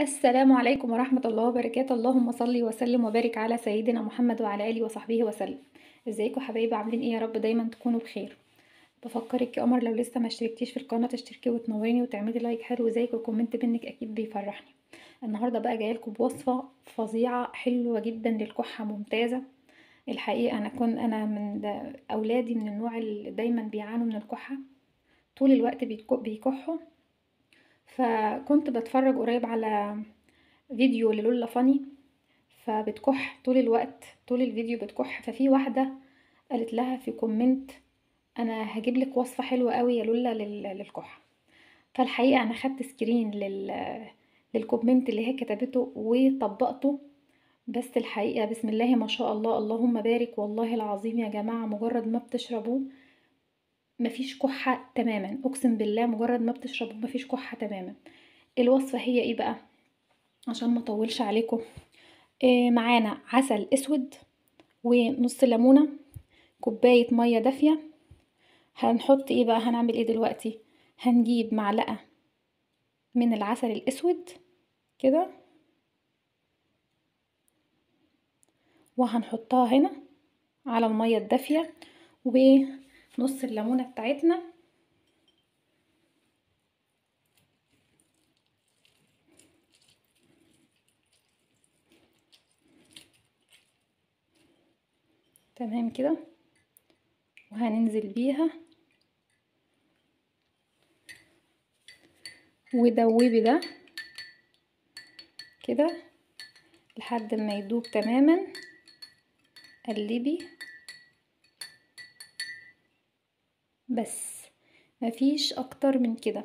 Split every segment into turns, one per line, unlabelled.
السلام عليكم ورحمة الله وبركاته. اللهم صل وسلم وبارك على سيدنا محمد وعلى آله وصحبه وسلم. ازيكم حبايبي؟ عاملين إيه؟ يا رب دايما تكونوا بخير. بفكرك يا قمر لو لسه ما اشتركتيش في القناة تشتركي وتنوريني وتعملي like حلو زيك و comment منك أكيد بيفرحني. النهاردة بقى جايلكم بوصفة فظيعة حلوة جدا للكحة ممتازة. الحقيقة أنا كنت أنا من أولادي من النوع اللي دايما بيعانوا من الكحة. طول الوقت بيكحوا. فكنت بتفرج قريب على فيديو للولا فاني فبتكح طول الوقت طول الفيديو بتكح. ففي واحدة قالت لها في comment أنا هجيب لك وصفة حلوة قوي يا لولا للكحة. فالحقيقة أنا خدت screen لل لل comment اللي هي كتبته وطبقته. بس الحقيقة بسم الله ما شاء الله اللهم بارك والله العظيم يا جماعة مجرد ما بتشربوه مفيش كحة تماما. أقسم بالله مجرد ما بتشربوا مفيش كحة تماما. الوصفة هي إيه بقى؟ عشان ما أطولش عليكم. إيه معانا عسل أسود ونص ليمونة كوباية مية دافية. هنحط إيه بقى؟ هنعمل إيه دلوقتي؟ هنجيب معلقة من العسل الأسود كده وهنحطها هنا على المية الدافية ونص الليمونة بتاعتنا. تمام كده. وهننزل بيها. ودوبي ده. كده. لحد ما يدوب تماما. قلبي. بس مفيش أكتر من كده.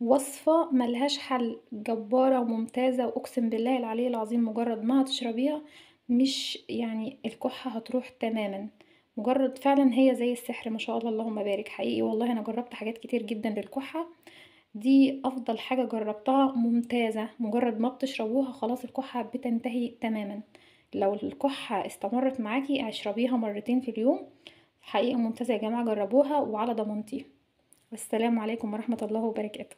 وصفة ملهاش حل جبارة وممتازة وأقسم بالله العلي العظيم مجرد ما هتشربيها مش يعني الكحة هتروح تماما. مجرد فعلا هي زي السحر ما شاء الله اللهم بارك. حقيقي والله أنا جربت حاجات كتير جدا للكحة. دي أفضل حاجة جربتها ممتازة. مجرد ما بتشربوها خلاص الكحة بتنتهي تماما. لو الكحة استمرت معاكي اشربيها مرتين في اليوم. حقيقة ممتازة يا جماعة جربوها وعلى ضمانتي. والسلام عليكم ورحمة الله وبركاته.